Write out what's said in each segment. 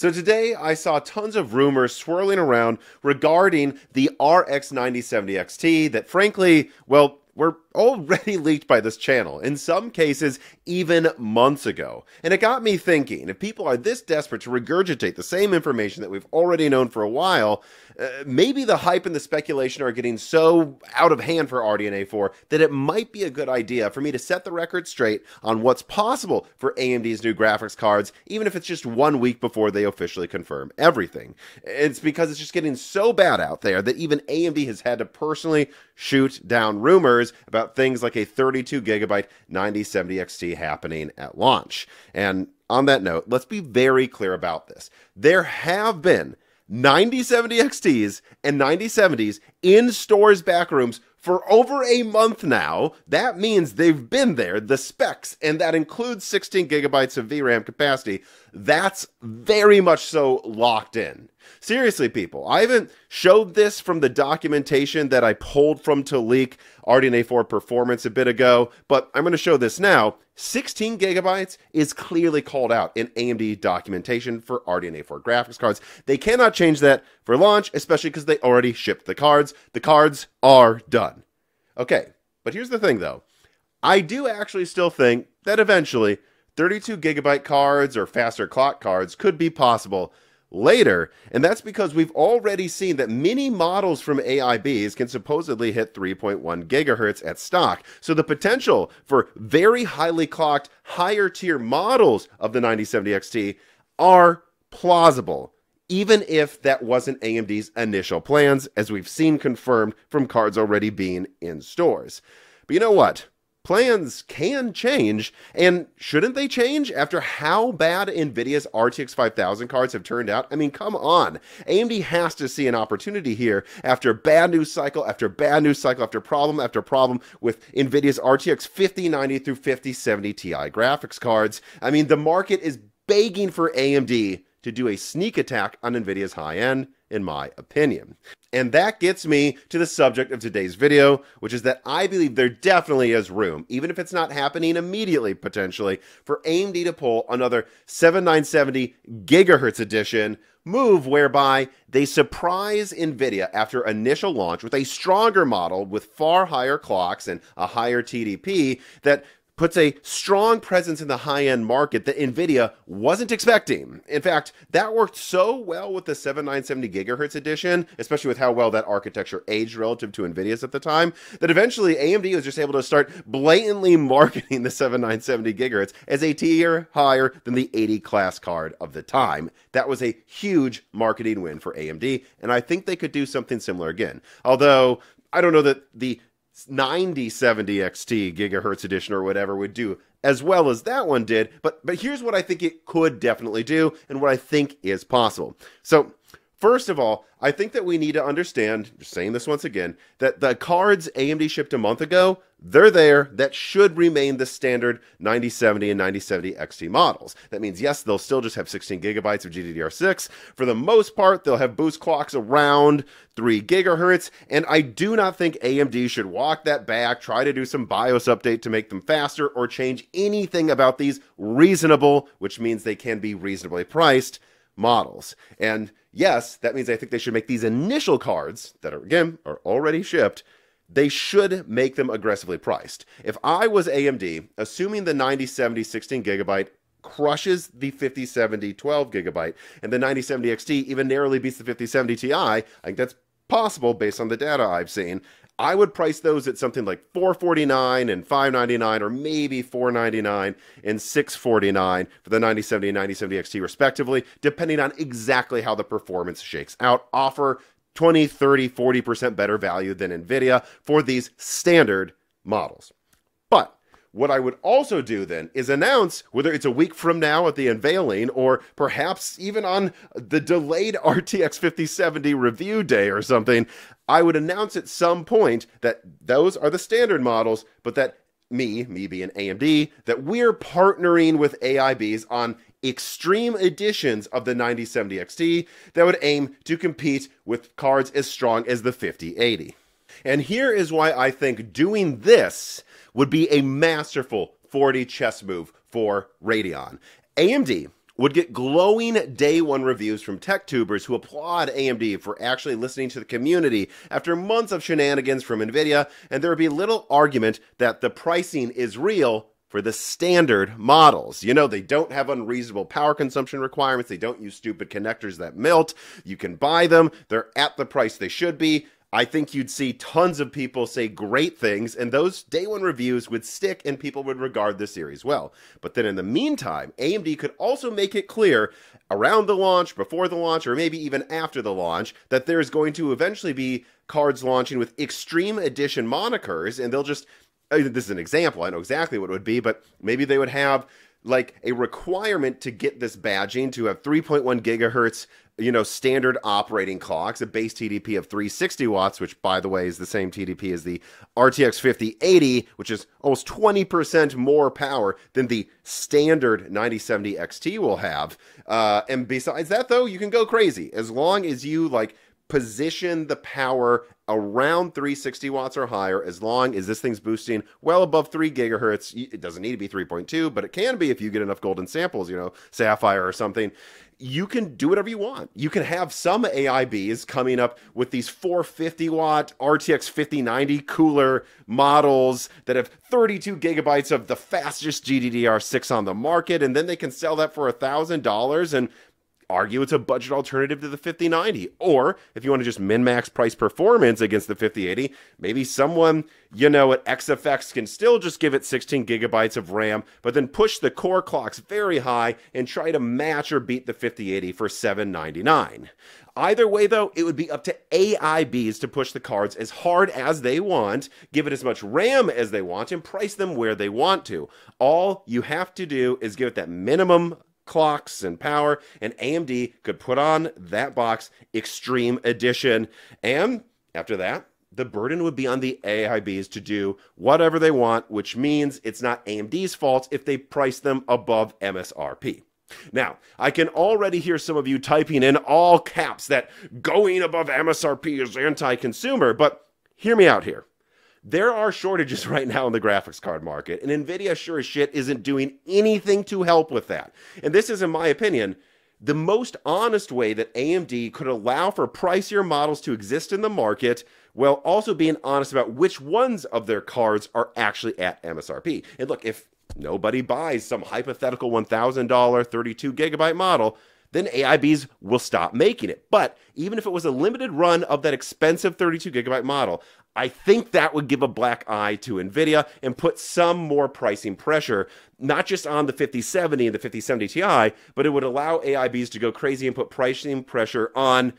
So today I saw tons of rumors swirling around regarding the RX 9070 XT that frankly, well, were already leaked by this channel, in some cases, even months ago. And it got me thinking if people are this desperate to regurgitate the same information that we've already known for a while, uh, maybe the hype and the speculation are getting so out of hand for RDNA 4 that it might be a good idea for me to set the record straight on what's possible for AMD's new graphics cards, even if it's just one week before they officially confirm everything. It's because it's just getting so bad out there that even AMD has had to personally shoot down rumors about about things like a 32 gigabyte 9070 XT happening at launch. And on that note, let's be very clear about this. There have been 9070 XTs and 9070s in stores backrooms for over a month now. That means they've been there, the specs, and that includes 16 gigabytes of VRAM capacity. That's very much so locked in. Seriously, people, I haven't showed this from the documentation that I pulled from to leak RDNA 4 performance a bit ago, but I'm going to show this now. 16 gigabytes is clearly called out in AMD documentation for RDNA 4 graphics cards. They cannot change that for launch, especially because they already shipped the cards. The cards are done. Okay, but here's the thing though. I do actually still think that eventually 32 gigabyte cards or faster clock cards could be possible later. And that's because we've already seen that many models from AIBs can supposedly hit 3.1 gigahertz at stock. So the potential for very highly clocked, higher tier models of the 9070 XT are plausible. Even if that wasn't AMD's initial plans, as we've seen confirmed from cards already being in stores. But you know what? Plans can change. And shouldn't they change after how bad NVIDIA's RTX 5000 cards have turned out? I mean, come on. AMD has to see an opportunity here after bad news cycle after bad news cycle after problem after problem with NVIDIA's RTX 5090 through 5070 Ti graphics cards. I mean, the market is begging for AMD to do a sneak attack on NVIDIA's high end, in my opinion. And that gets me to the subject of today's video, which is that I believe there definitely is room, even if it's not happening immediately potentially, for AMD to pull another 7970 gigahertz edition move whereby they surprise Nvidia after initial launch with a stronger model with far higher clocks and a higher TDP that puts a strong presence in the high end market that NVIDIA wasn't expecting. In fact, that worked so well with the 7970 gigahertz edition, especially with how well that architecture aged relative to NVIDIA's at the time, that eventually AMD was just able to start blatantly marketing the 7970 gigahertz as a tier higher than the 80 class card of the time. That was a huge marketing win for AMD, and I think they could do something similar again. Although I don't know that the 9070 XT gigahertz edition or whatever would do as well as that one did. But but here's what I think it could definitely do and what I think is possible. So First of all, I think that we need to understand, just saying this once again, that the cards AMD shipped a month ago, they're there. That should remain the standard 9070 and 9070 XT models. That means, yes, they'll still just have 16 gigabytes of GDDR6. For the most part, they'll have boost clocks around 3 gigahertz. And I do not think AMD should walk that back, try to do some BIOS update to make them faster, or change anything about these reasonable, which means they can be reasonably priced models. And yes, that means I think they should make these initial cards that are again are already shipped. They should make them aggressively priced. If I was AMD, assuming the 9070 16 gigabyte crushes the 5070 12 gigabyte and the 9070 XT even narrowly beats the 5070 Ti, I think that's possible based on the data I've seen. I would price those at something like 449 and 599 or maybe 499 and 649 for the 9070 and 9070 XT respectively, depending on exactly how the performance shakes out. Offer 20, 30, 40% better value than Nvidia for these standard models. But what I would also do then is announce whether it's a week from now at the unveiling or perhaps even on the delayed RTX 5070 review day or something. I would announce at some point that those are the standard models, but that me, me being AMD, that we're partnering with AIBs on extreme editions of the 9070 XT that would aim to compete with cards as strong as the 5080. And here is why I think doing this would be a masterful 4D chess move for Radeon. AMD would get glowing day one reviews from tech tubers who applaud AMD for actually listening to the community after months of shenanigans from Nvidia, and there would be little argument that the pricing is real for the standard models. You know, they don't have unreasonable power consumption requirements, they don't use stupid connectors that melt. You can buy them, they're at the price they should be. I think you'd see tons of people say great things, and those day one reviews would stick and people would regard the series well. But then in the meantime, AMD could also make it clear around the launch, before the launch, or maybe even after the launch, that there's going to eventually be cards launching with extreme edition monikers, and they'll just. Uh, this is an example. I know exactly what it would be, but maybe they would have like a requirement to get this badging to have 3.1 gigahertz you know, standard operating clocks, a base TDP of 360 watts, which by the way is the same TDP as the RTX 5080, which is almost 20% more power than the standard 9070 XT will have. Uh, and besides that, though, you can go crazy as long as you like position the power around 360 watts or higher as long as this thing's boosting well above 3 gigahertz it doesn't need to be 3.2 but it can be if you get enough golden samples you know sapphire or something you can do whatever you want. You can have some AIBs coming up with these 450 watt RTX 5090 cooler models that have 32 gigabytes of the fastest GDDR6 on the market, and then they can sell that for a thousand dollars and argue it's a budget alternative to the 5090. Or if you want to just min max price performance against the 5080, maybe someone, you know, at XFX can still just give it 16 gigabytes of RAM, but then push the core clocks very high and try to match or beat the 5080 for 799. Either way, though, it would be up to AIBs to push the cards as hard as they want, give it as much RAM as they want, and price them where they want to. All you have to do is give it that minimum clocks and power, and AMD could put on that box Extreme Edition. And after that, the burden would be on the AIBs to do whatever they want, which means it's not AMD's fault if they price them above MSRP. Now, I can already hear some of you typing in all caps that going above MSRP is anti consumer, but hear me out here there are shortages right now in the graphics card market, and NVIDIA sure as shit isn't doing anything to help with that. And this is, in my opinion, the most honest way that AMD could allow for pricier models to exist in the market while also being honest about which ones of their cards are actually at MSRP. And look, if nobody buys some hypothetical $1,000 32 gigabyte model, then AIBs will stop making it. But even if it was a limited run of that expensive 32 gigabyte model, I think that would give a black eye to NVIDIA and put some more pricing pressure, not just on the 5070 and the 5070 Ti, but it would allow AIBs to go crazy and put pricing pressure on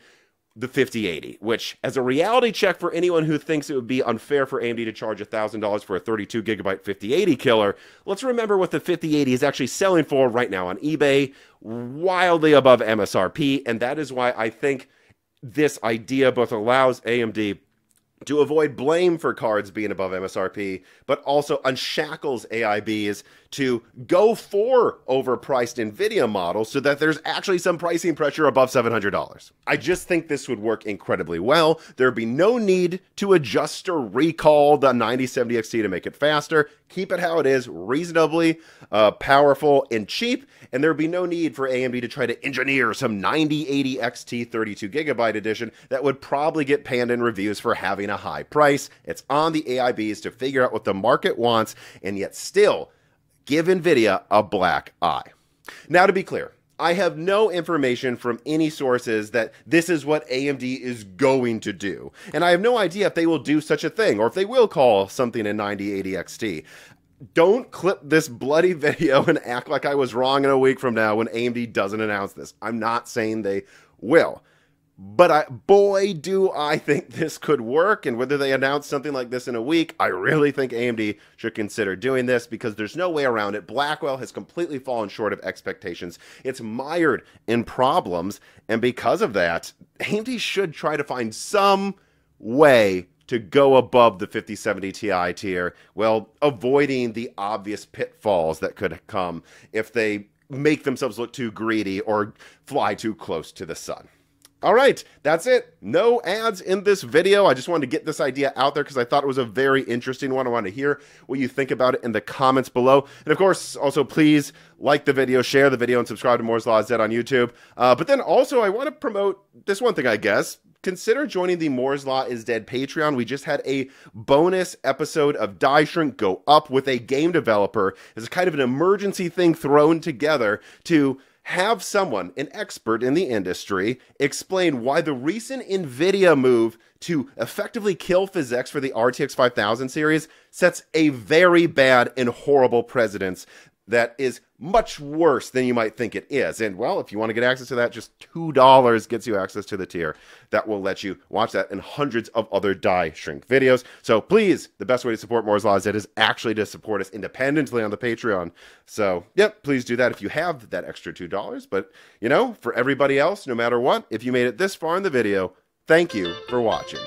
the 5080, which, as a reality check for anyone who thinks it would be unfair for AMD to charge $1,000 for a 32 gigabyte 5080 killer, let's remember what the 5080 is actually selling for right now on eBay, wildly above MSRP. And that is why I think this idea both allows AMD to avoid blame for cards being above MSRP, but also unshackles AIBs to go for overpriced NVIDIA models so that there's actually some pricing pressure above $700. I just think this would work incredibly well. There'd be no need to adjust or recall the 9070 XT to make it faster. Keep it how it is, reasonably uh, powerful and cheap, and there'd be no need for AMD to try to engineer some 9080 XT 32 gigabyte edition that would probably get panned in reviews for having a high price. It's on the AIBs to figure out what the market wants, and yet still give NVIDIA a black eye. Now, to be clear, I have no information from any sources that this is what AMD is going to do. And I have no idea if they will do such a thing or if they will call something a 9080 XT. Don't clip this bloody video and act like I was wrong in a week from now when AMD doesn't announce this. I'm not saying they will. But I, boy, do I think this could work. And whether they announce something like this in a week, I really think AMD should consider doing this because there's no way around it. Blackwell has completely fallen short of expectations. It's mired in problems. And because of that, AMD should try to find some way to go above the 5070 Ti tier, well, avoiding the obvious pitfalls that could come if they make themselves look too greedy or fly too close to the sun. All right, that's it. No ads in this video. I just wanted to get this idea out there because I thought it was a very interesting one. I want to hear what you think about it in the comments below. And of course, also please like the video, share the video, and subscribe to Moore's Law Is Dead on YouTube. Uh, but then also, I want to promote this one thing, I guess consider joining the Moore's Law is Dead Patreon. We just had a bonus episode of Die Shrink Go Up with a game developer as kind of an emergency thing thrown together to have someone, an expert in the industry, explain why the recent NVIDIA move to effectively kill PhysX for the RTX 5000 series sets a very bad and horrible precedence that is much worse than you might think it is. And well, if you want to get access to that, just $2 gets you access to the tier that will let you watch that and hundreds of other die shrink videos. So please, the best way to support Moore's Law Is Dead is actually to support us independently on the Patreon. So, yep, please do that if you have that extra $2. But, you know, for everybody else, no matter what, if you made it this far in the video, thank you for watching.